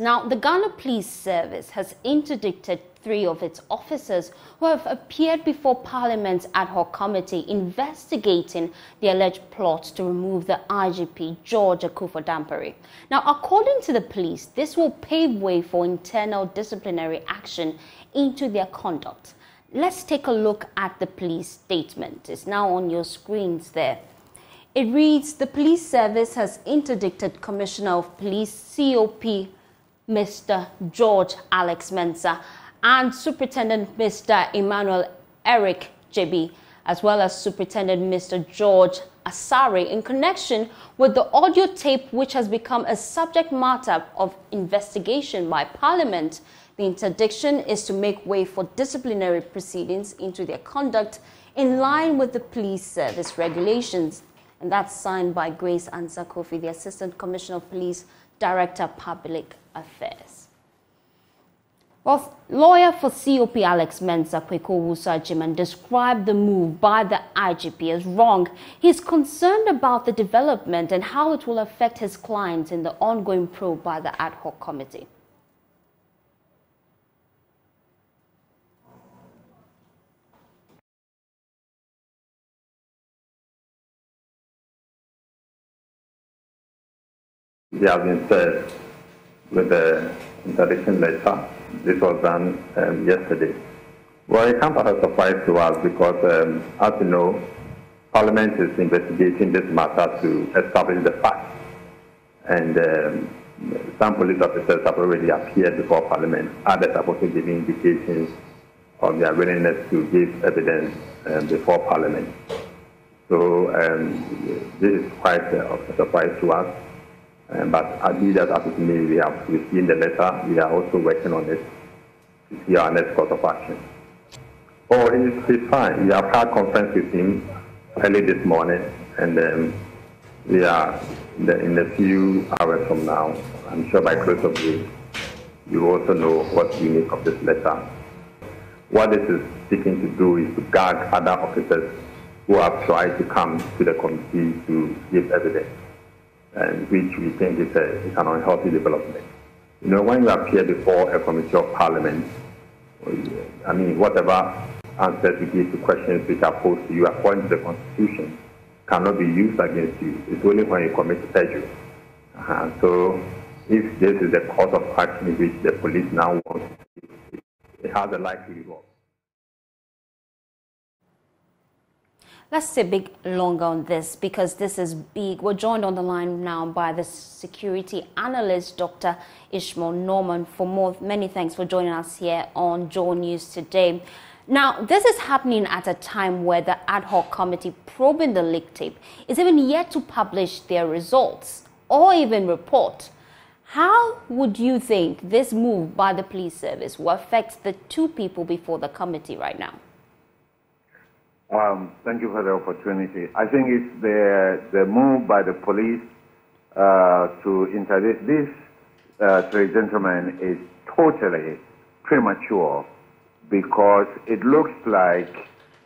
Now, the Ghana Police Service has interdicted three of its officers who have appeared before Parliament's ad hoc committee investigating the alleged plot to remove the IGP George Akuffo Dampare. Now, according to the police, this will pave way for internal disciplinary action into their conduct. Let's take a look at the police statement. It's now on your screens there. It reads The police service has interdicted Commissioner of Police COP Mr. George Alex Mensah and Superintendent Mr. Emmanuel Eric Gyebi, as well as Superintendent Mr. George Asare, in connection with the audio tape which has become a subject matter of investigation by Parliament. The interdiction is to make way for disciplinary proceedings into their conduct in line with the police service regulations. And that's signed by Grace Ansah Kofi, the Assistant Commissioner of Police, Director Public Affairs. Well, lawyer for COP Alex Mensah Kweku described the move by the IGP as wrong. He's concerned about the development and how it will affect his clients in the ongoing probe by the ad hoc committee. It has been said with the interdiction letter. This was done um, yesterday. Well, it comes as a surprise to us because, um, as you know, Parliament is investigating this matter to establish the facts. And um, some police officers have already appeared before Parliament. Others have also given indications of their willingness to give evidence um, before Parliament. So um, this is quite a surprise to us. Um, but as leaders as it may, we have received the letter. We are also working on it to see our next course of action. Oh, it's, it's fine. We have had conference with him early this morning, and um, we are in, the, in a few hours from now. I'm sure by close of day, you also know what you make of this letter. What this is seeking to do is to gag other officers who have tried to come to the committee to give evidence and which we think is, a, is an unhealthy development. You know, when you appear before a committee of parliament, I mean, whatever answers you give to questions which are posed to you according to the constitution cannot be used against you. It's only when you commit perjury. Uh-huh. So, if this is the course of action which the police now want, it has a likely result. Let's stay big longer on this because this is big. We're joined on the line now by the security analyst, Dr. Ishmael Norman. For more, many thanks for joining us here on Joy News today. Now, this is happening at a time where the ad hoc committee probing the leak tape is even yet to publish their results or even report. How would you think this move by the police service will affect the two people before the committee right now? Um, thank you for the opportunity. I think it's the, the move by the police uh, to interdict this uh, three gentlemen is totally premature because it looks like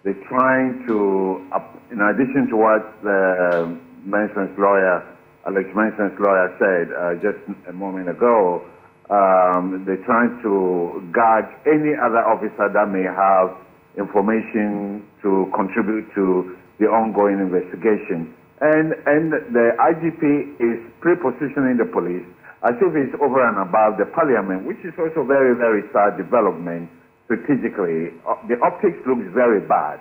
they're trying to, in addition to what the Mensah's lawyer, Alex Mensah's lawyer said uh, just a moment ago, um, they're trying to gag any other officer that may have information to contribute to the ongoing investigation. And, and the IGP is pre-positioning the police as if it's over and above the parliament, which is also very, very sad development strategically. Uh, the optics looks very bad.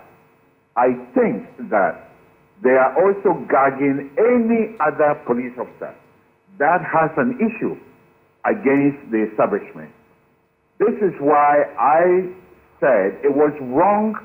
I think that they are also gagging any other police officer that has an issue against the establishment. This is why I said it was wrong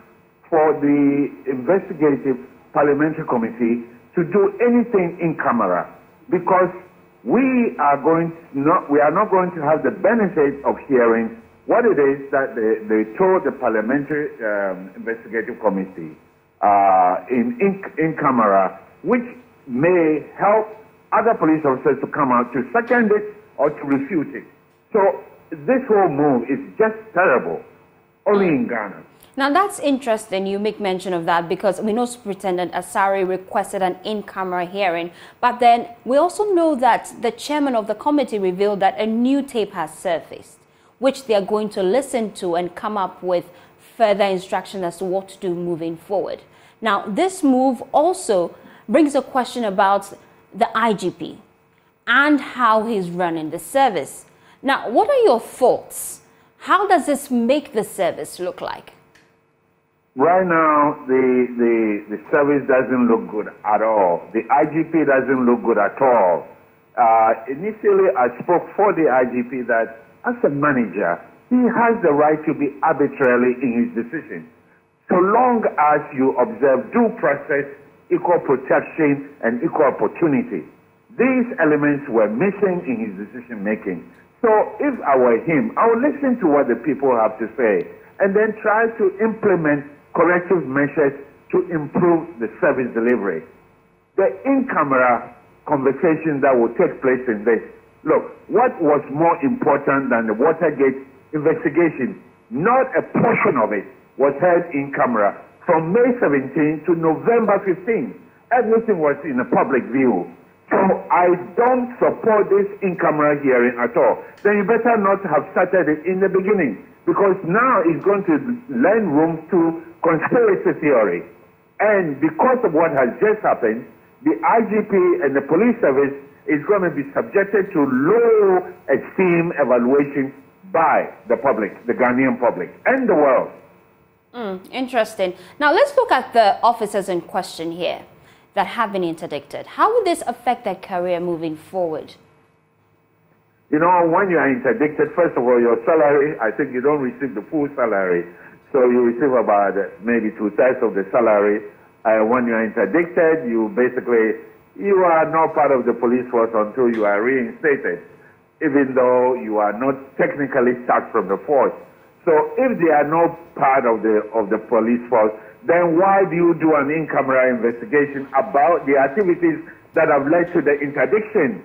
for the investigative parliamentary committee to do anything in camera because we are going not we are not going to have the benefit of hearing what it is that they, they told the parliamentary um, investigative committee uh, in, in in camera, which may help other police officers to come out to second it or to refute it. So this whole move is just terrible only hmm. in Ghana. Now that's interesting. You make mention of that because we know Superintendent Asare requested an in-camera hearing, but then we also know that the chairman of the committee revealed that a new tape has surfaced, which they are going to listen to and come up with further instruction as to what to do moving forward. Now, this move also brings a question about the IGP and how he's running the service. Now, what are your thoughts? How does this make the service look like? Right now, the, the, the service doesn't look good at all. The IGP doesn't look good at all. Uh, initially, I spoke for the IGP that as a manager, he has the right to be arbitrarily in his decision. So long as you observe due process, equal protection, and equal opportunity. These elements were missing in his decision making. So if I were him, I would listen to what the people have to say and then try to implement corrective measures to improve the service delivery. The in-camera conversation that will take place in this. Look, what was more important than the Watergate investigation? Not a portion of it was held in camera from May 17 to November 15. Everything was in a public view. So I don't support this in-camera hearing at all. Then you better not have started it in the beginning because now it's going to lend room to conspiracy theory. And because of what has just happened, the IGP and the police service is going to be subjected to low esteem evaluation by the public, the Ghanaian public, and the world. Mm, interesting. Now let's look at the officers in question here that have been interdicted. How will this affect their career moving forward? You know, when you are interdicted, first of all, your salary, I think you don't receive the full salary. So you receive about maybe two thirds of the salary. Uh, when you are interdicted, you basically, you are not part of the police force until you are reinstated, even though you are not technically sacked from the force. So if they are not part of the, of the police force, then why do you do an in-camera investigation about the activities that have led to the interdiction?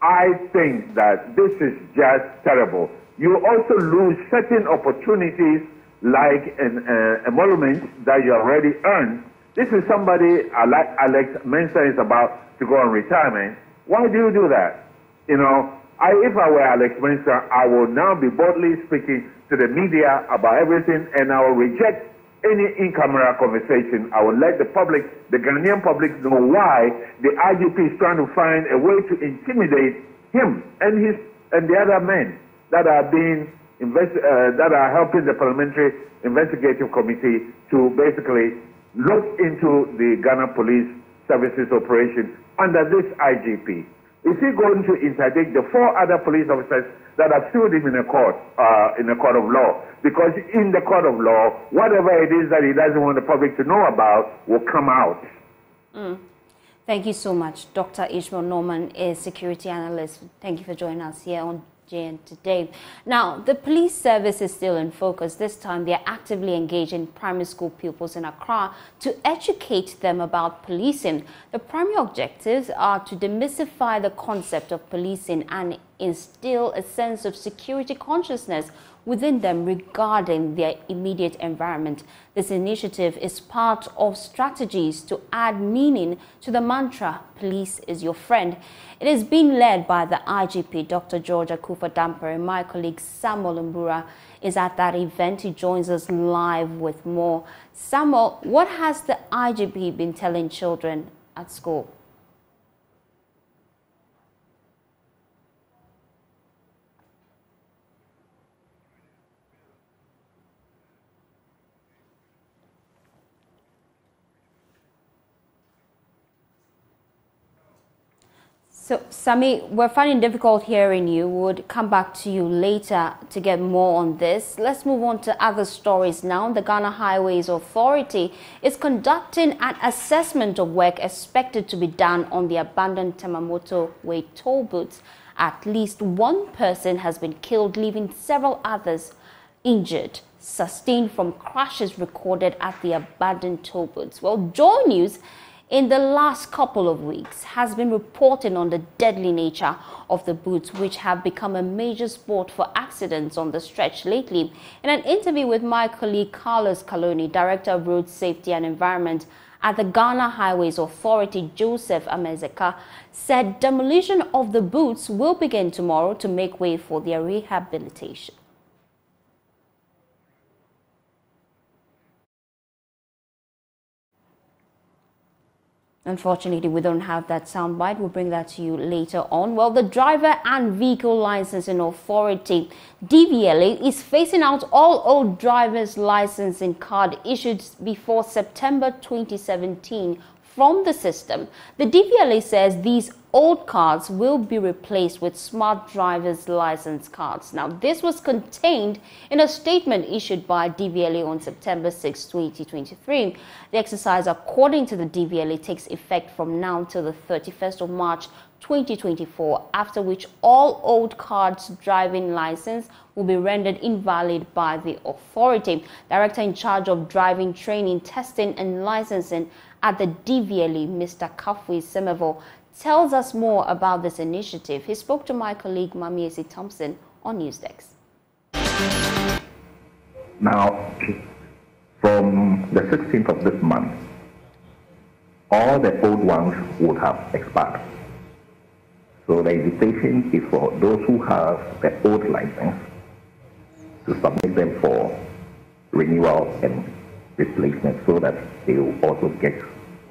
I think that this is just terrible. You also lose certain opportunities like an uh, emolument that you already earned. This is somebody like Alex Mensah is about to go on retirement. Why do you do that? You know, I, if I were Alex Mensah, I would now be boldly speaking to the media about everything and I will reject any in-camera conversation. I will let the public, the Ghanaian public, know why the IGP is trying to find a way to intimidate him and his and the other men that are being invest, uh, that are helping the parliamentary investigative committee to basically look into the Ghana Police Services operation under this IGP. Is he going to interdict the four other police officers that have sued him in a court, uh, in a court of law? Because in the court of law, whatever it is that he doesn't want the public to know about will come out. Mm. Thank you so much. Dr. Ishmael Norman is security analyst. Thank you for joining us here on JN today. Now, the police service is still in focus. This time, they are actively engaging primary school pupils in Accra to educate them about policing. The primary objectives are to demystify the concept of policing and instill a sense of security consciousness within them regarding their immediate environment. This initiative is part of strategies to add meaning to the mantra, police is your friend. It is being led by the IGP, Dr. George Akuffo and My colleague Samuel Mbura is at that event. He joins us live with more. Samuel, what has the IGP been telling children at school? So, Sami, we're finding difficult hearing you. Would come back to you later to get more on this. Let's move on to other stories now. The Ghana Highways Authority is conducting an assessment of work expected to be done on the abandoned Tema Motorway toll booths. At least one person has been killed, leaving several others injured, sustained from crashes recorded at the abandoned toll booths. Well, Joy News in the last couple of weeks has been reporting on the deadly nature of the boots, which have become a major sport for accidents on the stretch lately. In an interview with my colleague Carlos Calony, Director of Road Safety and Environment at the Ghana Highways Authority, Joseph Amezeka, said demolition of the boots will begin tomorrow to make way for their rehabilitation. Unfortunately, we don't have that soundbite. We'll bring that to you later on. Well, the Driver and Vehicle Licensing Authority, DVLA, is phasing out all old driver's licensing card issued before September 2017 from the system. The DVLA says these old cards will be replaced with smart driver's license cards. Now, this was contained in a statement issued by DVLA on September 6, 2023. The exercise, according to the DVLA, takes effect from now till the 31st of March 2024, after which all old cards driving license will be rendered invalid by the authority. Director in charge of driving training, testing and licensing at the DVLA, Mr. Kafui Semevo, tells us more about this initiative. He spoke to my colleague Mamiesi Thompson on Newsdesk. Now, from the 16th of this month, all the old ones would have expired. So the invitation is for those who have the old license to submit them for renewal and replacement so that they will also get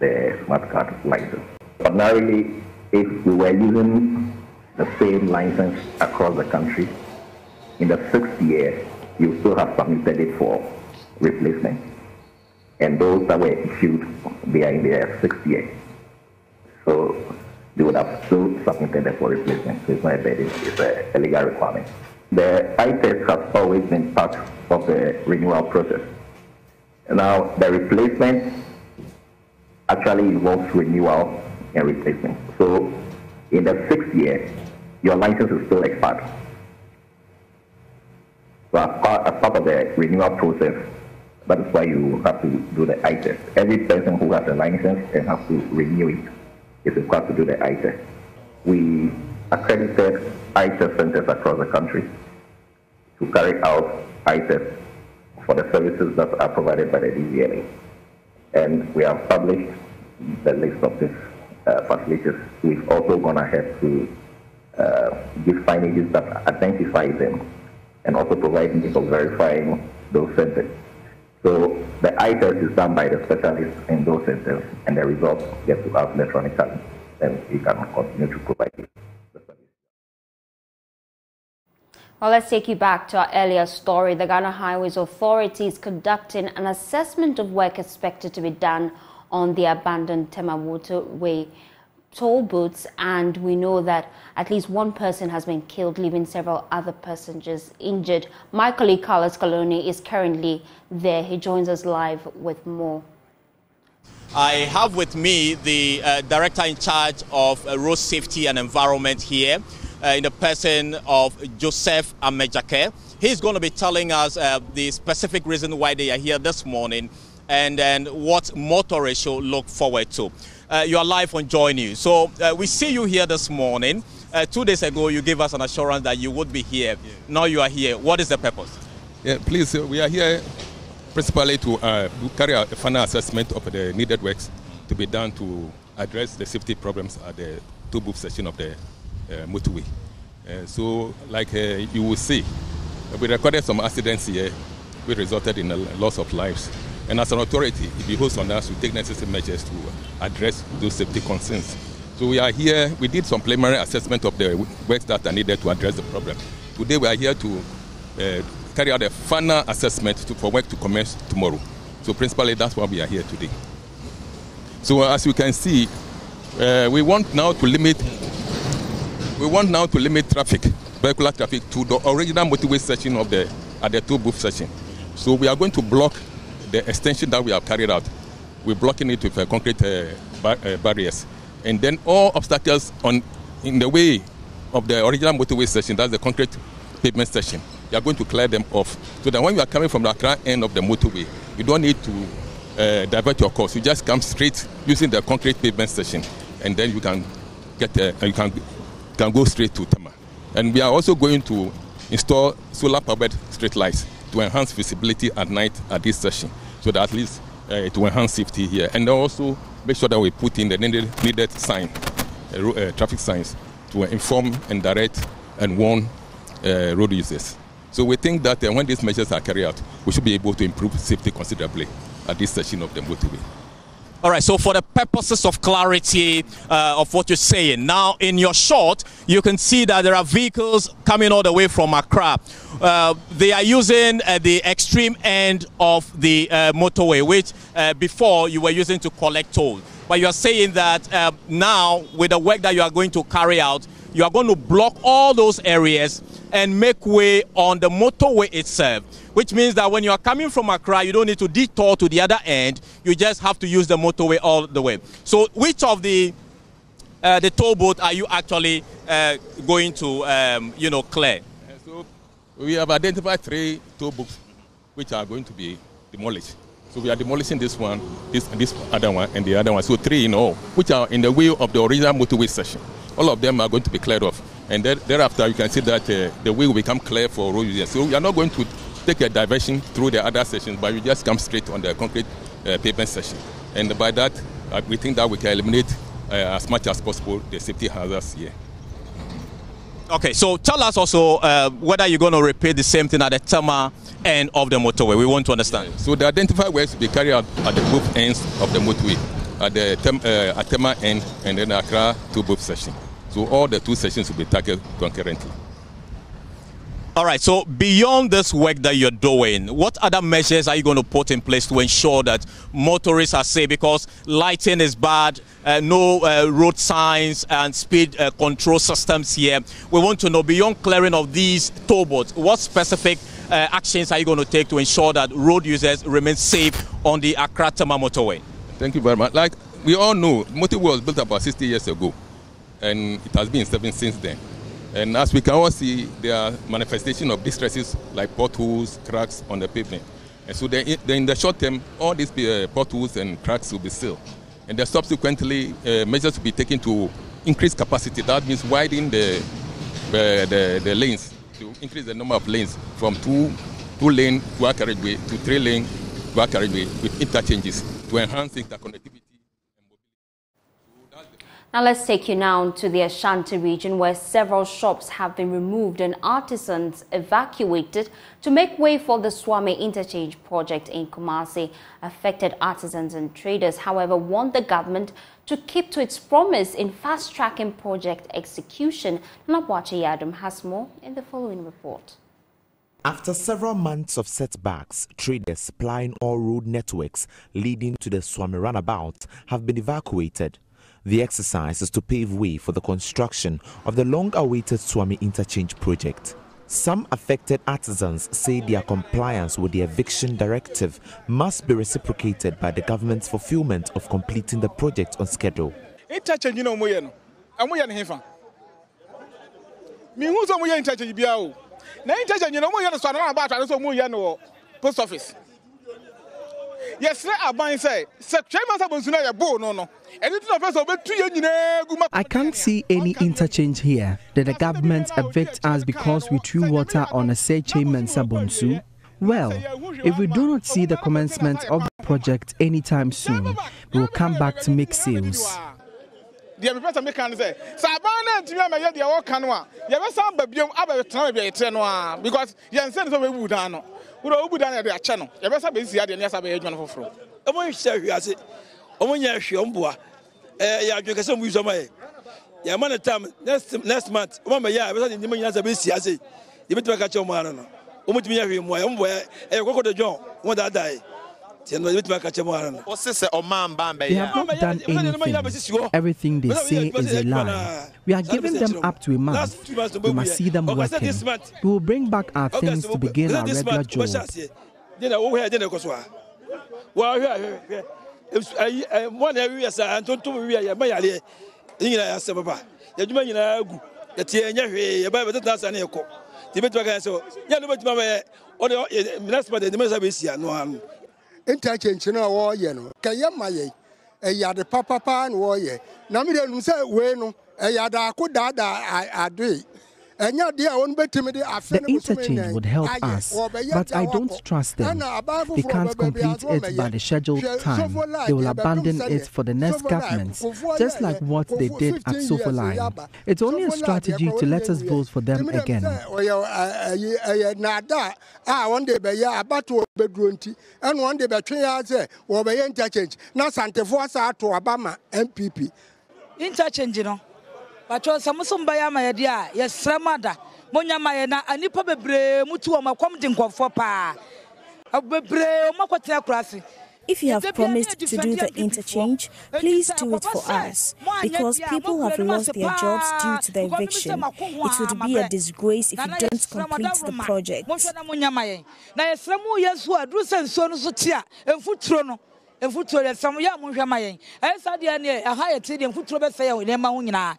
the smart card license. Ordinarily, if we were using the same license across the country, in the sixth year, you still have submitted it for replacement. And those that were issued, they are in their sixth year. So they would have still submitted it for replacement. So it's not a it's a, legal requirement. The ITEST has always been part of the renewal process. Now, the replacement actually involves renewal and replacement. So in the sixth year, your license is still expired. So as part, as part of the renewal process, that is why you have to do the eye test. Every person who has a license and has to renew it is required to do the eye test. We accredited eye test centers across the country to carry out eye tests for the services that are provided by the DVLA. And we have published the list of these uh, facilities. We've also gone ahead to uh, give signages that identify them and also provide means of verifying those centers. So the eye test is done by the specialists in those centers, and the results get to us electronically, and we can continue to provide it. Well, let's take you back to our earlier story. The Ghana Highways Authority is conducting an assessment of work expected to be done on the abandoned Tema Motorway toll booths, and we know that at least one person has been killed, leaving several other passengers injured. My colleague Carlos Calony is currently there. He joins us live with more. I have with me the uh, director in charge of uh, road safety and environment here, uh, in the person of Joseph Amejake. He's going to be telling us uh, the specific reason why they are here this morning and then what motorists should look forward to. Uh, you are live on Joy News. So uh, we see you here this morning. Uh, two days ago, you gave us an assurance that you would be here. Yeah. Now you are here. What is the purpose? Yeah, please, uh, we are here principally to carry out a final assessment of the needed works to be done to address the safety problems at the two-booth section of the motorway. so, like you will see, we recorded some accidents here which resulted in a loss of lives. And as an authority, it behoves on us to take necessary measures to address those safety concerns. So we are here, we did some preliminary assessment of the works that are needed to address the problem. Today we are here to uh, carry out a final assessment to, for work to commence tomorrow. So principally that's why we are here today. So as you can see, uh, we want now to limit we want now to limit traffic, vehicular traffic to the original motorway section of the at the two booth section. So we are going to block the extension that we have carried out, we're blocking it with uh, concrete uh, bar uh, barriers. And then all obstacles on in the way of the original motorway section, that's the concrete pavement section, we are going to clear them off. So that when you are coming from the Accra end of the motorway, you don't need to uh, divert your course. You just come straight using the concrete pavement section, and then you can get uh, you can can go straight to Tema. And we are also going to install solar-powered street lights to enhance visibility at night at this session, so that at least uh, to enhance safety here, and also make sure that we put in the needed, needed sign, uh, uh, traffic signs, to inform and direct and warn uh, road users. So we think that uh, when these measures are carried out, we should be able to improve safety considerably at this section of the motorway. All right, so for the purposes of clarity uh, of what you're saying, now in your shot, you can see that there are vehicles coming all the way from Accra. Uh, they are using uh, the extreme end of the uh, motorway, which uh, before you were using to collect toll. But you are saying that uh, now, with the work that you are going to carry out, you are going to block all those areas and make way on the motorway itself which means that when you are coming from Accra, you don't need to detour to the other end. You just have to use the motorway all the way. So, which of the uh, the toll boat are you actually uh, going to, um, you know, clear? So we have identified three toll books which are going to be demolished. So we are demolishing this one, this this other one, and the other one. So three in all, which are in the way of the original motorway section. All of them are going to be cleared off, and then, thereafter you can see that uh, the way will become clear for road users. So we are not going to take a diversion through the other sections, but we just come straight on the concrete uh, pavement section, and by that uh, we think that we can eliminate uh, as much as possible the safety hazards here. Okay, so tell us also uh, whether you're going to repeat the same thing at the Tema end of the motorway. We want to understand. So the identified works will be carried out at the both ends of the motorway, at the Tem, uh, at Tema end and then Accra to both section. So all the two sessions will be tackled concurrently. All right, so beyond this work that you're doing, what other measures are you going to put in place to ensure that motorists are safe? Because lighting is bad, uh, no uh, road signs and speed uh, control systems here. We want to know beyond clearing of these toll boats, what specific uh, actions are you going to take to ensure that road users remain safe on the Accra Tema motorway? Thank you very much. Like we all know, motorway was built about 60 years ago, and it has been serving since then. And as we can all see, there are manifestations of distresses like potholes, cracks on the pavement. And so then, in the short term, all these uh, potholes and cracks will be sealed. And then subsequently, uh, measures will be taken to increase capacity. That means widening the, uh, the, the lanes, to increase the number of lanes from two, two lane dual carriageway to three lane dual carriageway with interchanges to enhance interconnectivity. Now let's take you now to the Ashanti region where several shops have been removed and artisans evacuated to make way for the Suame Interchange project in Kumasi. Affected artisans and traders, however, want the government to keep to its promise in fast-tracking project execution. Nabwache Yadum has more in the following report. After several months of setbacks, traders supplying all road networks leading to the Suame runabout have been evacuated. The exercise is to pave way for the construction of the long awaited Suame Interchange project. Some affected artisans say their compliance with the eviction directive must be reciprocated by the government's fulfillment of completing the project on schedule. So post office no no I can't see any interchange here. Did the government evict us because we threw water on a Seche Mensa Bonsu? Well, if we do not see the commencement of the project anytime soon, we will come back to make sales. Deɛ mepɛ sɛ meka no sɛ sɛ aban no antumi amɛyɛ deɛ wɔka no a yɛbɛsan ba biom abɛtena baabi a yɛtrɛ no a because yɛnsɛ ne sɛ wɔabu dan no. Wode wobu dan no yɛde akyɛ no. Yɛbɛsa bɛsi adeɛ ne yɛsa bɛyɛ adwuma no foforɔ. Ɔmo nhyɛ hwee ase ɔmo nyɛ hwee ɔmo boa. Ɛɛ yɛ adwene kɛse ɔmo yi sɔmɔ yɛ yɛma ne tam next month ɔmo ama yɛ a ɛbɛsa ne nneɛma nyinaa sɛ bɛsi ase. Yɛbɛtumi aka kyɛ ɔmo ano no. Ɔmo tumi nyɛ hwee mmoa ɔmo boa. Ɛyɛ kɔkɔ de dwɔn ɔmo They have not done anything. Everything they say is a lie. We are giving them up to a month. We must see them working. We will bring back our things to begin our regular job. Dena wo hɛ dena kɔ so a. Wa hwɛ hwɛ hwɛ. Esu ayi ɛ mo na wi yasa ntontom wi yɛ ma yare. Ni nyina yɛ asɛ papa. Yɛ dwuma nyina gu. Yɛ tie nyɛ hwee yɛ ba bɛ tena asa ne kɔ. Ti bɛ tuma kan sɛ yɛ no bɛ tuma bɛ ɔde next month ɛdɛmɛ sɛ bɛ si ano ano. Interchange no a wɔreyɛ no. Kɛyɛ ma yɛ ɛyɛ ade papapa na wɔreyɛ na mi de nu sɛ wei no. Ɛyɛ ade ako daadaa adoe The interchange would help us, but I don't trust them. They can't complete it by the scheduled time. They will abandon it for the next government, just like what they did at Sofoline. It's only a strategy to let us vote for them again. and one day between us, interchange. Now, Santa Fosa to Obama MPP. Interchange, you know. Patro sɛ mo so mbɛyɛ ama yɛde a yɛsrɛ mo ada monya ma yɛ na nnipa bebree mu tu wɔn akɔm de nkɔfoɔ paa bebree wɔn akɔtena akora ase If you have promised to do the interchange, please do it for us. Because people have lost their jobs due to the eviction. It would be a disgrace if you don't complete the project. mfuturo yɛ yɛ a monhwɛ ma yɛn ɛyɛ saa deɛ neɛ ɛha yɛ deɛ mfuturo bɛsɛ yɛ nneɛma ho nyinaa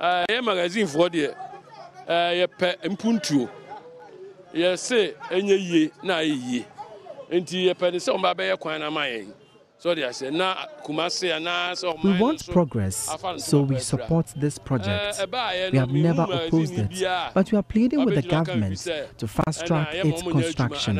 yɛ magazinefoɔ deɛ yɛpɛ mpuntuo. Yɛse ɛnyɛ yie na ayɛ yie nti yɛpɛ de sɛ ɔmba bɛyɛ kwan no ma yɛn We want progress, so we support this project. We have never opposed it, but we are pleading with the government to fast track its construction.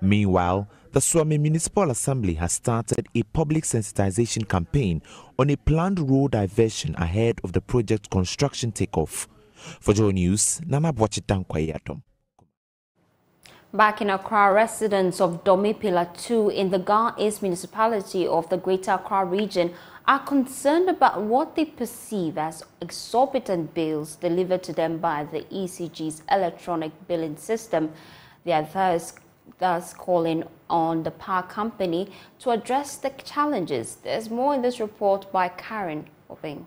Meanwhile, the Suame Municipal Assembly has started a public sensitization campaign on a planned road diversion ahead of the project construction takeoff. For Joy News, Nana Back in Accra, residents of Dome Pillar 2 in the Ga East municipality of the Greater Accra region are concerned about what they perceive as exorbitant bills delivered to them by the ECG's electronic billing system. They are thus, thus calling on the power company to address the challenges. There's more in this report by Karen Obing.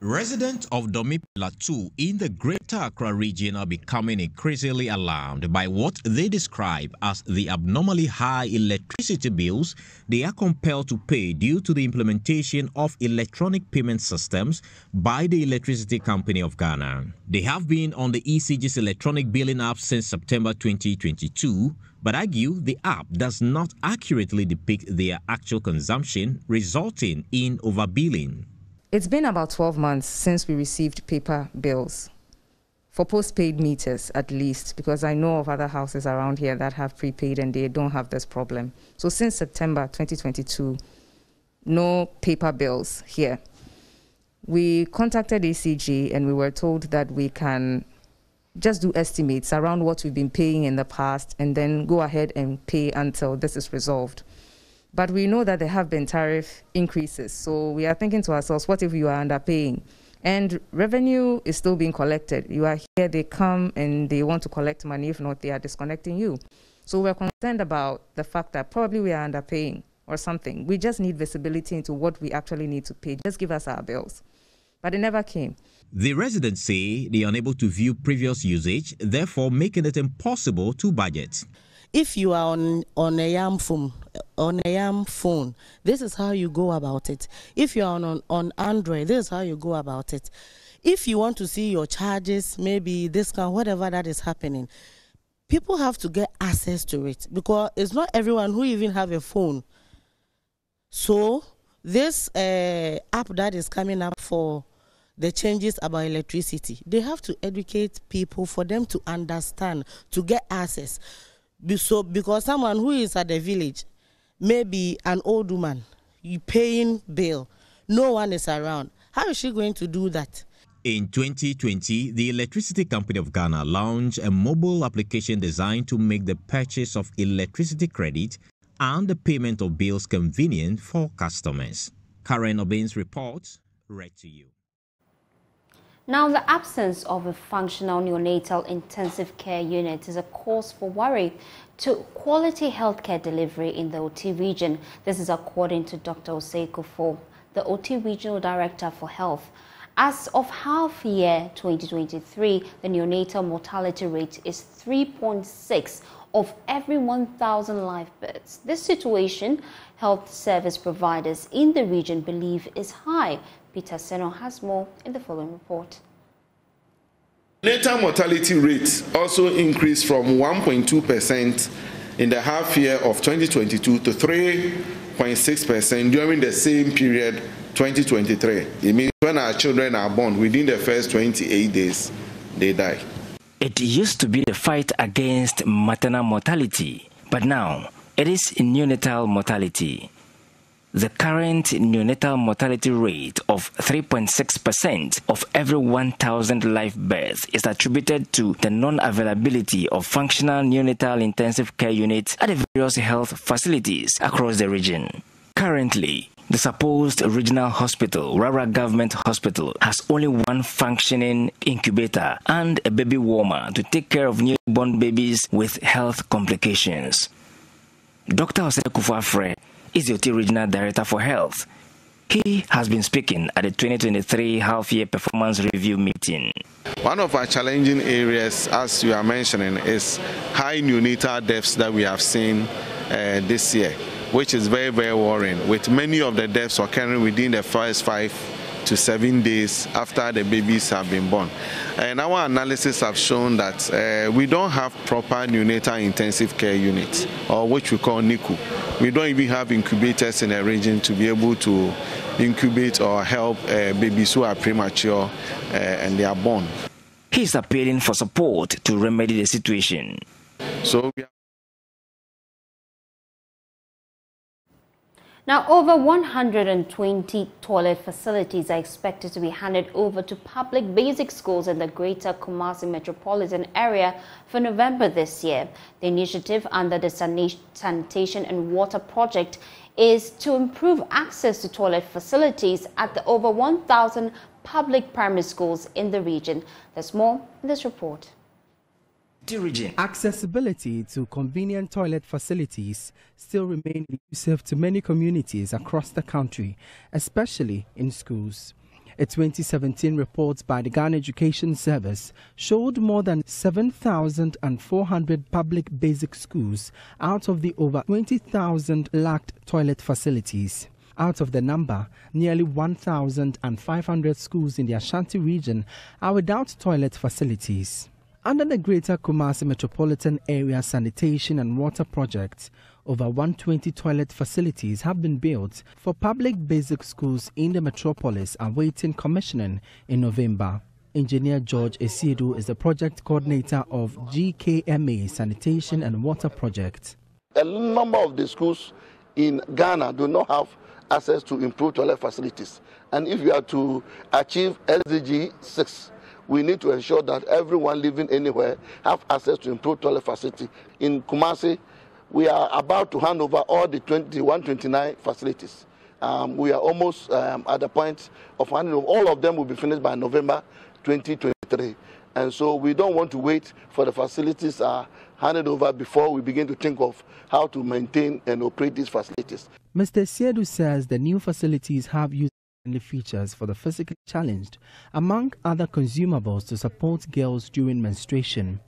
Residents of Dome Pillar 2 in the Greater Accra region are becoming increasingly alarmed by what they describe as the abnormally high electricity bills they are compelled to pay due to the implementation of electronic payment systems by the Electricity Company of Ghana. They have been on the ECG's electronic billing app since September 2022 but argue the app does not accurately depict their actual consumption, resulting in overbilling. It's been about 12 months since we received paper bills for postpaid meters at least because I know of other houses around here that have prepaid and they don't have this problem. So since September 2022, no paper bills here. We contacted ECG and we were told that we can just do estimates around what we've been paying in the past and then go ahead and pay until this is resolved. But we know that there have been tariff increases. So we are thinking to ourselves, what if you are underpaying? And revenue is still being collected. You are here, they come and they want to collect money. If not, they are disconnecting you. So we're concerned about the fact that probably we are underpaying or something. We just need visibility into what we actually need to pay. Just give us our bills. But it never came. The residents say they are unable to view previous usage, therefore making it impossible to budget if you are on on a iPhone on a iPhone this is how you go about it. If you are on on android this is how you go about it. If you want to see your charges maybe this kind whatever that is happening people have to get access to it because it's not everyone who even have a phone. So this uh, app that is coming up for the changes about electricity they have to educate people for them to understand to get access so because someone who is at the village, maybe an old woman, you paying bill, no one is around. How is she going to do that? In 2020, the Electricity Company of Ghana launched a mobile application designed to make the purchase of electricity credit and the payment of bills convenient for customers. Karen Obin's report, read to you. Now, the absence of a functional neonatal intensive care unit is a cause for worry to quality healthcare delivery in the Oti region. This is according to Dr. Osei for the Oti Regional Director for Health. As of half year 2023, the neonatal mortality rate is 3.6 of every 1,000 live births. This situation, health service providers in the region believe is high Peter Seno has more in the following report. Natal mortality rate also increased from 1.2% in the half year of 2022 to 3.6% during the same period 2023. It means when our children are born within the first 28 days, they die. It used to be the fight against maternal mortality, but now it is neonatal mortality. The current neonatal mortality rate of 3.6% of every 1,000 live births is attributed to the non availability of functional neonatal intensive care units at the various health facilities across the region. Currently, the supposed regional hospital, Rara Government Hospital, has only one functioning incubator and a baby warmer to take care of newborn babies with health complications. Dr. Jose Kufuafre Oti Regional Director for Health. He has been speaking at the 2023 half year performance review meeting. One of our challenging areas, as you are mentioning, is high neonatal deaths that we have seen uh, this year, which is very, very worrying, with many of the deaths occurring within the first five to seven days after the babies have been born. And our analysis have shown that uh, we don't have proper neonatal intensive care units, or which we call NICU. We don't even have incubators in the region to be able to incubate or help uh, babies who are premature uh, and they are born. He is appealing for support to remedy the situation. So Now, over 120 toilet facilities are expected to be handed over to public basic schools in the greater Kumasi metropolitan area for November this year. The initiative under the Sanitation and Water Project is to improve access to toilet facilities at the over 1,000 public primary schools in the region. There's more in this report. Accessibility to convenient toilet facilities still remain elusive to many communities across the country, especially in schools. A 2017 report by the Ghana Education Service showed more than 7,400 public basic schools out of the over 20,000 lacked toilet facilities. Out of the number, nearly 1,500 schools in the Ashanti region are without toilet facilities. Under the Greater Kumasi Metropolitan Area Sanitation and Water Project, over 120 toilet facilities have been built for public basic schools in the metropolis awaiting commissioning in November. Engineer George Esiedu is the project coordinator of GKMA Sanitation and Water Project. A number of the schools in Ghana do not have access to improved toilet facilities. And if you are to achieve SDG 6, we need to ensure that everyone living anywhere have access to improved toilet facility. In Kumasi, we are about to hand over all the 20, 129 facilities. Um, we are almost um, at the point of handing over. All of them will be finished by November 2023. And so we don't want to wait for the facilities are handed over before we begin to think of how to maintain and operate these facilities. Mr. Siedu says the new facilities have used features for the physically challenged, among other consumables to support girls during menstruation.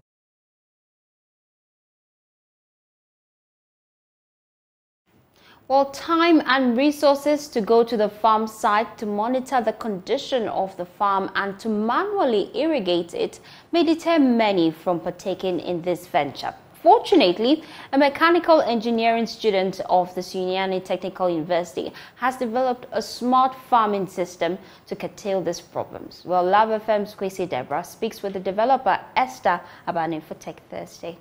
Well, time and resources to go to the farm site to monitor the condition of the farm and to manually irrigate it may deter many from partaking in this venture. Fortunately, a mechanical engineering student of the Sunyani Technical University has developed a smart farming system to curtail these problems. Well, Love FM's Kwesi Deborah speaks with the developer Esther about Infotech Thursday.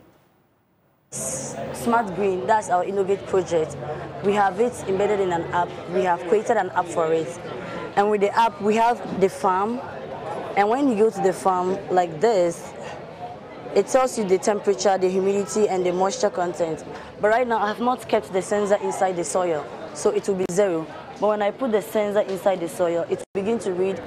Smart Green, that's our Innovate project. We have it embedded in an app. We have created an app for it. And with the app, we have the farm. And when you go to the farm like this, it tells you the temperature, the humidity, and the moisture content. But right now, I have not kept the sensor inside the soil, so it will be zero. But when I put the sensor inside the soil, it will begin to read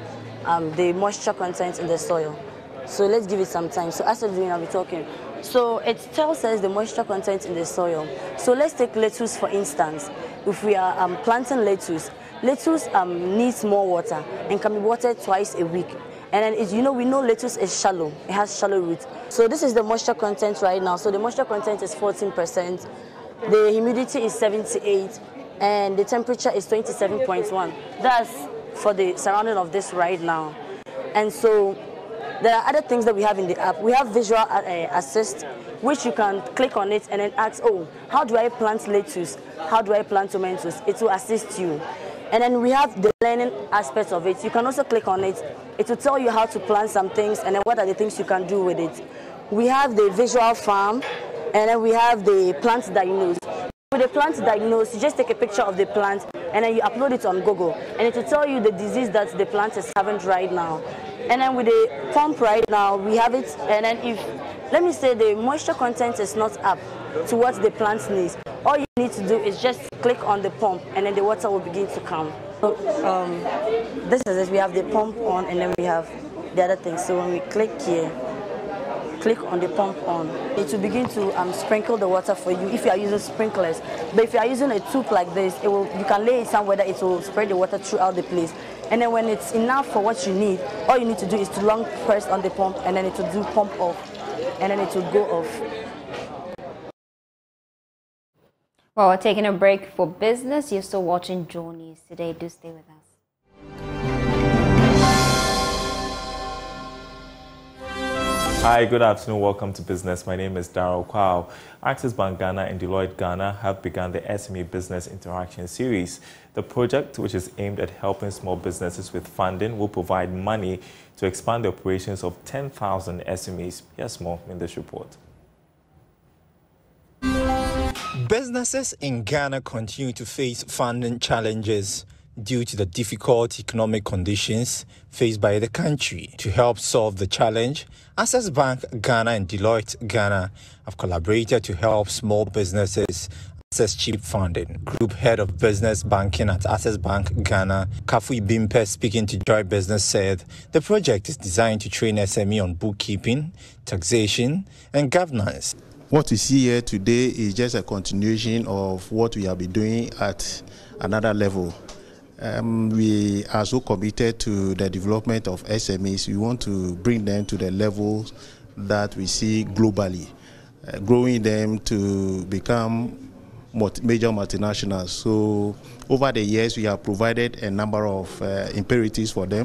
um, the moisture content in the soil. So let's give it some time. So as I'm doing, I'll be talking. So it tells us the moisture content in the soil. So let's take lettuce for instance. If we are um, planting lettuce, lettuce um, needs more water and can be watered twice a week. And then, you know, we know lettuce is shallow. It has shallow roots. So this is the moisture content right now. So the moisture content is 14%. The humidity is 78. And the temperature is 27.1. That's for the surrounding of this right now. And so There are other things that we have in the app. We have visual uh, assist, which you can click on it and then ask, oh, how do I plant lettuce? How do I plant tomatoes? It will assist you. And then we have the learning aspect of it. You can also click on it. It will tell you how to plant some things and then what are the things you can do with it. We have the visual farm and then we have the plant diagnose. With the plant diagnose, you just take a picture of the plant and then you upload it on Google and it will tell you the disease that the plant is having right now. And then with the pump right now, we have it and then if, let me say the moisture content is not up to what the plant needs, all you need to do is just click on the pump and then the water will begin to come. So, um, this is it, we have the pump on and then we have the other thing. So when we click here, click on the pump on. It will begin to um, sprinkle the water for you if you are using sprinklers. But if you are using a tube like this, it will, you can lay it somewhere that it will spread the water throughout the place. And then when it's enough for what you need, all you need to do is to long press on the pump and then it will do pump off. And then it will go off. Well, we're taking a break for business. You're still watching Joy News today. Do stay with us. Hi, good afternoon. Welcome to Business. My name is Daryl Kwao. Access Bank Ghana and Deloitte Ghana have begun the SME Business Interaction Series. The project, which is aimed at helping small businesses with funding, will provide money to expand the operations of 10,000 SMEs. Here's more in this report. Businesses in Ghana continue to face funding challenges due to the difficult economic conditions faced by the country. To help solve the challenge, Access Bank Ghana and Deloitte Ghana have collaborated to help small businesses access cheap funding. Group Head of Business Banking at Access Bank Ghana, Kafui Bimpe, speaking to Joy Business, said the project is designed to train SME on bookkeeping, taxation, and governance. What we see here today is just a continuation of what we have been doing at another level. Um, we are so committed to the development of SMEs. We want to bring them to the levels that we see globally, uh, growing them to become multi major multinationals. So, over the years, we have provided a number of uh, imperatives for them,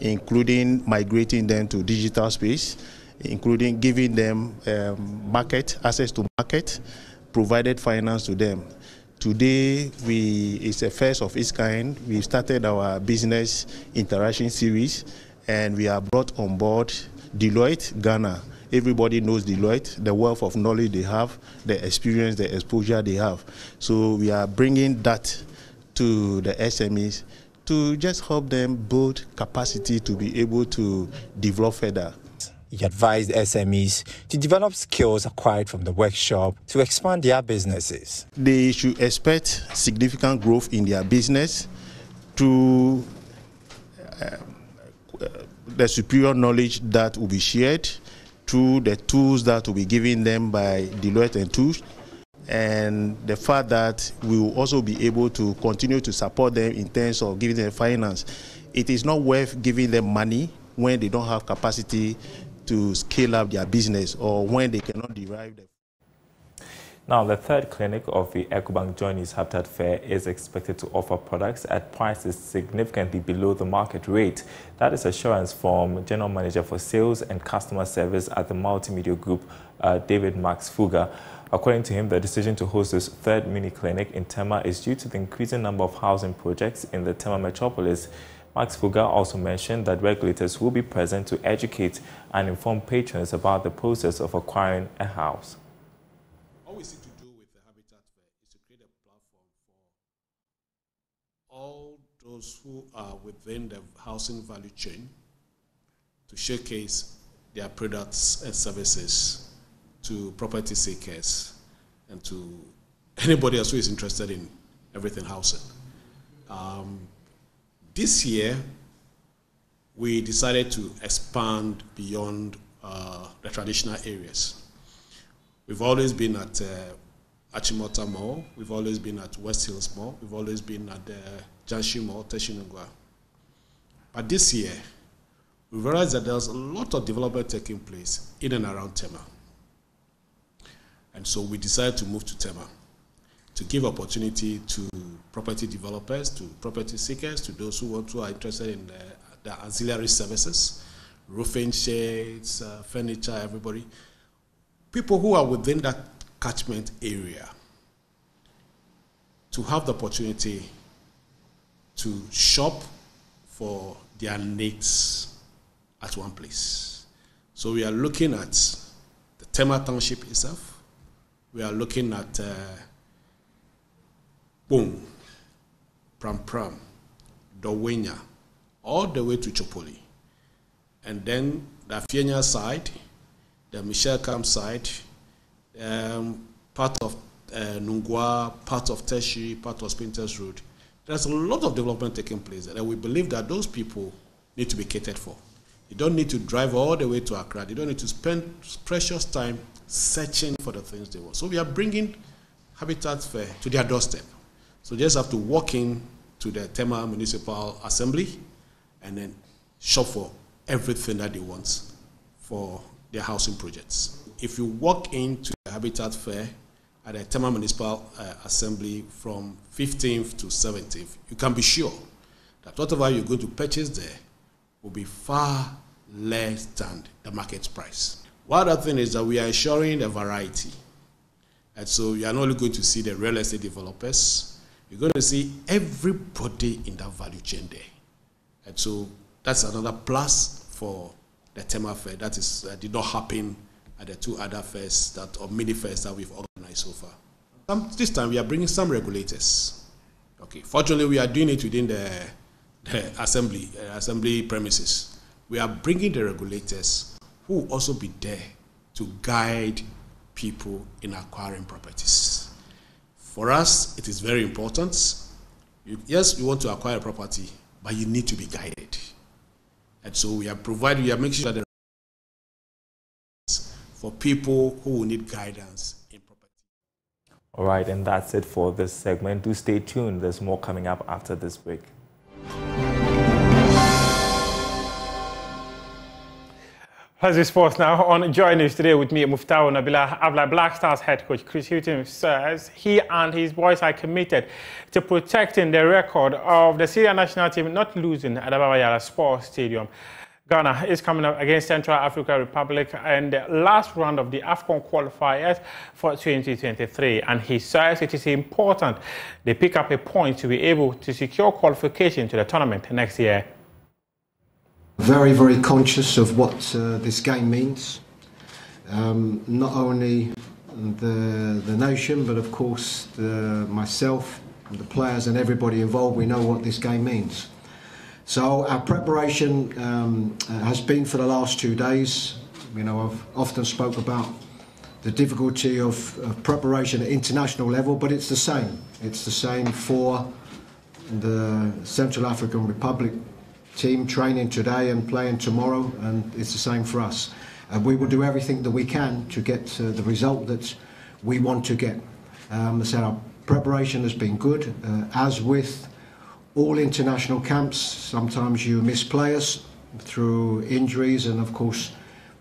including migrating them to digital space, including giving them um, market access to market, provided finance to them. Today, we it's a first of its kind. We started our business interaction series, and we have brought on board Deloitte Ghana. Everybody knows Deloitte, the wealth of knowledge they have, the experience, the exposure they have. So we are bringing that to the SMEs to just help them build capacity to be able to develop further. He advised SMEs to develop skills acquired from the workshop to expand their businesses. They should expect significant growth in their business through uh, the superior knowledge that will be shared, through the tools that will be given them by Deloitte and Touche, and the fact that we will also be able to continue to support them in terms of giving them finance. It is not worth giving them money when they don't have capacity to scale up their business or when they cannot derive them. Now, the third clinic of the EcoBank Joy News Habitat Fair is expected to offer products at prices significantly below the market rate. That is assurance from General Manager for Sales and Customer Service at the Multimedia Group, uh, David Max Fuga. According to him, the decision to host this third mini clinic in Tema is due to the increasing number of housing projects in the Tema metropolis. Max Fuga also mentioned that regulators will be present to educate and inform patrons about the process of acquiring a house. All we seek to do with the Habitat Fair is to create a platform for all those who are within the housing value chain to showcase their products and services to property seekers and to anybody else who is interested in everything housing. Um, this year, we decided to expand beyond uh, the traditional areas. We've always been at uh, Achimota Mall, we've always been at West Hills Mall, we've always been at the Junction Mall, Teshie Nungua. But this year, we realized that there's a lot of development taking place in and around Tema. And so we decided to move to Tema to give opportunity to property developers, to property seekers, to those who want to are interested in the, the auxiliary services, roofing shades, uh, furniture, everybody. People who are within that catchment area to have the opportunity to shop for their needs at one place. So we are looking at the Tema Township itself. We are looking at uh, Boom, Pram Pram, Dawhenya, all the way to Tsopoli. And then the Fienya side, the Michel Camp side, um, part of uh, Nungua, part of Teshie, part of Spintex Road. There's a lot of development taking place and we believe that those people need to be catered for. You don't need to drive all the way to Accra. You don't need to spend precious time searching for the things they want. So we are bringing Habitat Fair to their doorstep. So just have to walk in to the Tema Municipal Assembly and then shop for everything that they want for their housing projects. If you walk into the Habitat Fair at the Tema Municipal uh, Assembly from 15th to 17th, you can be sure that whatever you're going to purchase there will be far less than the market price. One other thing is that we are ensuring a variety. And so you are not only going to see the real estate developers, you're going to see everybody in that value chain there. And so that's another plus for the Tema Fair that is, uh, did not happen at the two other fairs that, or mini fairs that we've organized so far. Um, this time we are bringing some regulators. Okay, fortunately we are doing it within the, the assembly, uh, assembly premises. We are bringing the regulators who will also be there to guide people in acquiring properties. For us, it is very important. You, yes, you want to acquire a property, but you need to be guided. And so we are providing, we are making sure that for people who will need guidance in property. All right, and that's it for this segment. Do stay tuned. There's more coming up after this break. Pleasure Sports now on Joy News today with me, Muftau Nabila Abla Black Stars head coach Chris Hughton says he and his boys are committed to protecting the record of the Syria national team not losing at the Baba Yara Sports Stadium. Ghana is coming up against Central African Republic in the last round of the AFCON qualifiers for 2023. And he says it is important they pick up a point to be able to secure qualification to the tournament next year. Very, very conscious of what uh, this game means. Um, not only the, the nation, but of course the, myself, the players and everybody involved, we know what this game means. So our preparation um, uh, has been for the last two days. You know, I've often spoke about the difficulty of, of, preparation at international level, but it's the same. It's the same for the Central African Republic team training today and playing tomorrow, and it's the same for us. We will do everything that we can to get uh, the result that we want to get. Um, so our preparation has been good, uh, as with all international camps, sometimes you miss players through injuries, and of course,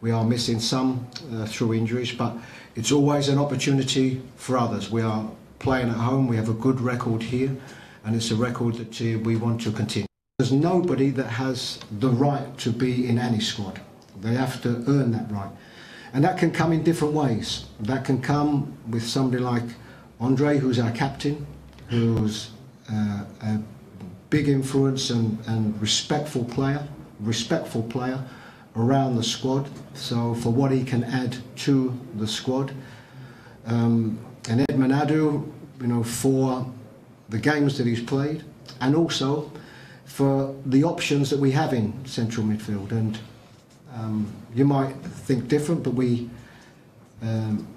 we are missing some uh, through injuries, but it's always an opportunity for others. We are playing at home, we have a good record here, and it's a record that uh, we want to continue. There's nobody that has the right to be in any squad. They have to earn that right. And that can come in different ways. That can come with somebody like Andre, who's our captain, who's uh, a big influence and, and respectful player, respectful player around the squad. So for what he can add to the squad, um, and Edmund Addo, you know, for the games that he's played, and also for the options that we have in central midfield. And um, you might think different, but we um,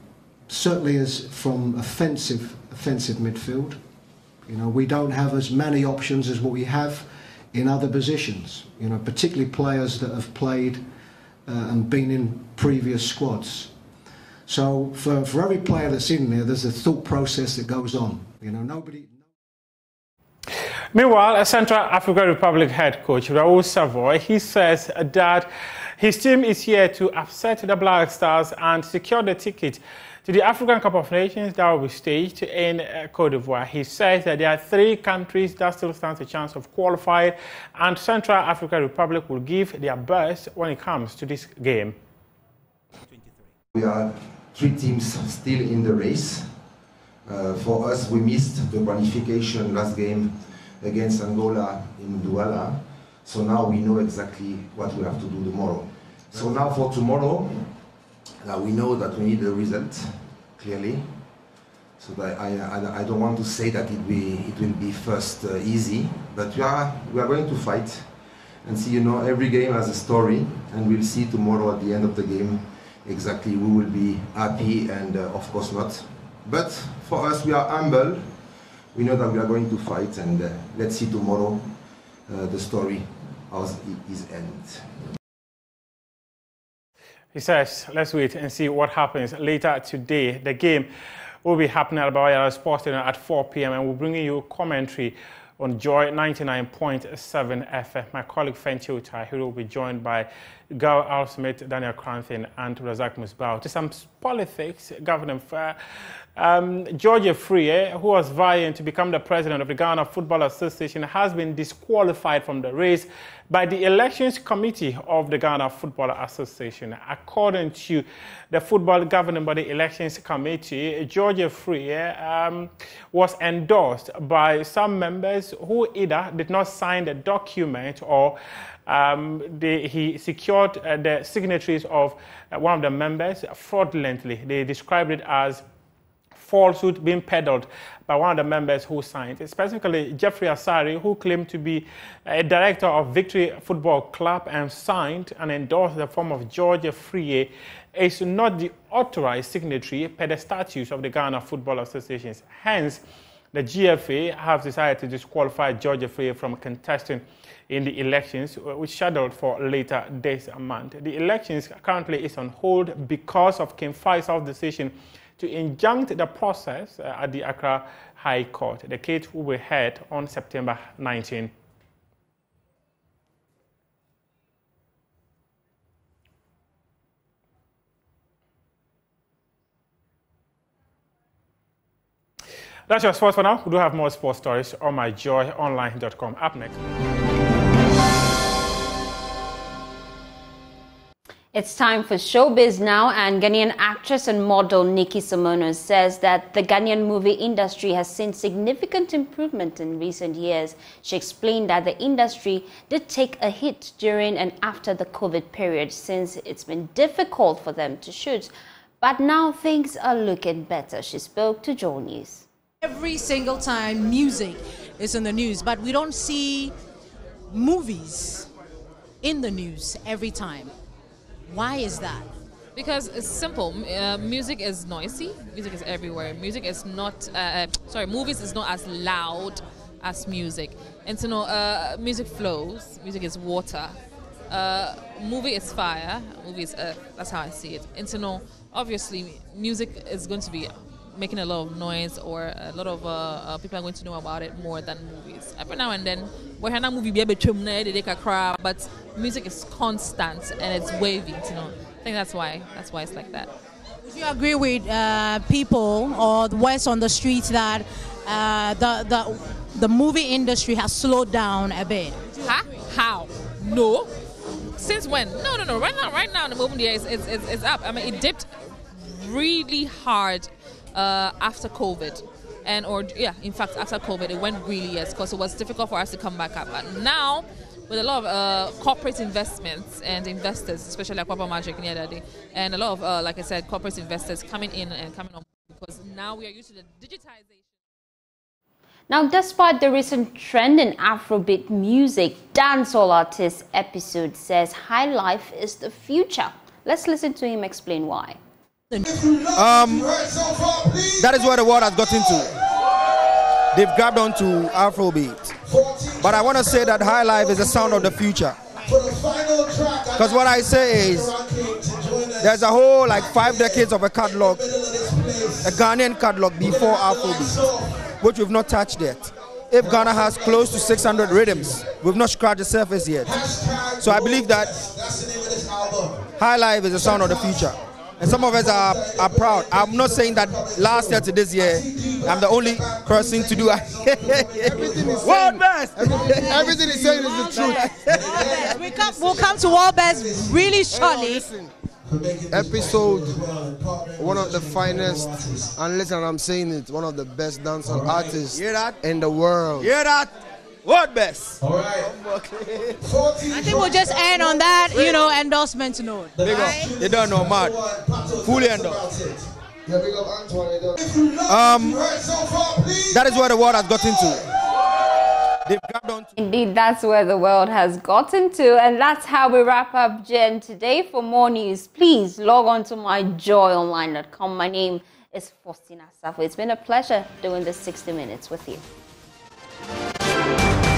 certainly as from offensive offensive midfield you know, we don't have as many options as what we have in other positions. You know, particularly players that have played uh, and been in previous squads. So for, for every player that's in there, there's a thought process that goes on. You know, nobody. Meanwhile, a Central African Republic head coach, Raoul Savoy, he says that his team is here to upset the Black Stars and secure the ticket to the African Cup of Nations that will be staged in uh, Cote d'Ivoire. He says that there are three countries that still stand a chance of qualifying, and Central African Republic will give their best when it comes to this game. We are three teams still in the race. Uh, for us, we missed the qualification last game against Angola in Douala, so now we know exactly what we have to do tomorrow. So now for tomorrow, uh, we know that we need a result, clearly. So I, I, I don't want to say that it, be, it will be first uh, easy, but we are, we are going to fight and see, you know, every game has a story, and we'll see tomorrow at the end of the game exactly who will be happy and uh, of course not. But for us, we are humble. We know that we are going to fight, and uh, let's see tomorrow uh, the story as it is end. He says, let's wait and see what happens later today. The game will be happening at Baba Yara Sports Stadium at 4 p.m. and we'll bring you commentary on Joy 99.7 FM. My colleague Fenty Otai, who will be joined by Gal Al Smith, Daniel Cranfin, and Razak Musbao. To some politics, Governor Fair. Um, George Afriyie, who was vying to become the president of the Ghana Football Association, has been disqualified from the race by the Elections Committee of the Ghana Football Association. According to the Football Governing Body Elections Committee, George Afriyie um, was endorsed by some members who either did not sign the document or um, they, he secured uh, the signatories of uh, one of the members fraudulently. They described it as falsehood being peddled by one of the members who signed, specifically Jeffrey Asari, who claimed to be uh, a director of Victory Football Club and signed and endorsed the form of George Afriyie, is not the authorized signatory per the statutes of the Ghana Football Association. Hence, the GFA have decided to disqualify George Afriyie from contesting in the elections, uh, which scheduled for later this month. The elections currently is on hold because of King Faisal's decision to injunct the process uh, at the Accra High Court. The case will be heard on September 19. That's your sports for now. We do have more sports stories on myjoyonline.com. Up next. It's time for showbiz now, and Ghanaian actress and model Nikki Samonas says that the Ghanaian movie industry has seen significant improvement in recent years. She explained that the industry did take a hit during and after the COVID period since it's been difficult for them to shoot. But now things are looking better. She spoke to Joy News. Every single time music is in the news, but we don't see movies in the news every time. Why is that? Because it's simple. Uh, music is noisy. Music is everywhere. Music is not. Uh, uh, sorry, movies is not as loud as music. And so, no, uh, music flows. Music is water. Uh, movie is fire. Movie is earth. That's how I see it. And so, no, obviously, music is going to be making a lot of noise or a lot of uh, uh, people are going to know about it more than movies. Every now and then, we have a movie be able to cry, but music is constant and it's wavy. You know, I think that's why that's why it's like that. Would you agree with uh, people or the West on the streets that uh, the the the movie industry has slowed down a bit? Huh? How? No. Since when? No, no, no. Right now, right now, the movie is it's, it's, it's up. I mean, it dipped really hard uh, after COVID. And or yeah, in fact, after COVID, it went really yes because it was difficult for us to come back up. But now, with a lot of uh, corporate investments and investors, especially like Papa Magic day, and a lot of uh, like I said, corporate investors coming in and coming on because now we are used to the digitization. Now, despite the recent trend in Afrobeat music, dancehall artist Episode says high life is the future. Let's listen to him explain why. Um, that is where the world has gotten to. They've grabbed onto Afrobeat. But I want to say that High Life is the sound of the future. Because what I say is, there's a whole like five decades of a catalog, a Ghanaian catalog before Afrobeat, which we've not touched yet. If Ghana has close to 600 rhythms, we've not scratched the surface yet. So I believe that High Life is the sound of the future. And some of us are, are proud. I'm not saying that last year to this year, I'm the only person to do it. World best! Everything, everything he's saying is the truth. we come, we'll come to world best really shortly. Episode, one of the finest, and listen, I'm saying it, one of the best dancehall artists in the world. Hear that? World best. All right. I think we'll just end on that, you know, endorsement note. Big up. You don't know, mad. Fully endorsed. Um, that is where the world has gotten to. Indeed, that's where the world has gotten to, and that's how we wrap up Jen today. For more news, please log on to myjoyonline.com. My name is Faustina Safo. It's been a pleasure doing this 60 minutes with you. Bye.